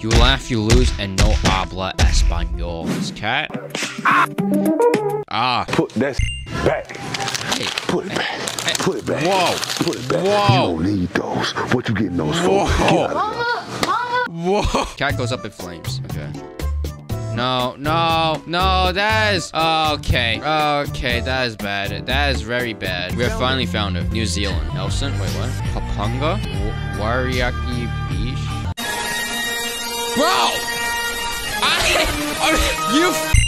You laugh, you lose, and no habla español. This cat. Ah. Put that back. Hey. Put it back. Put it back. Whoa. Put it back. Whoa. You don't need those. What you getting those Whoa. for? Get of there. Whoa. Cat goes up in flames. Okay. No, no, no, that is... Okay, okay, that is bad. That is very bad. We have finally found it. New Zealand. Nelson? Wait, what? Papunga? Wariaki? Bro! I... You...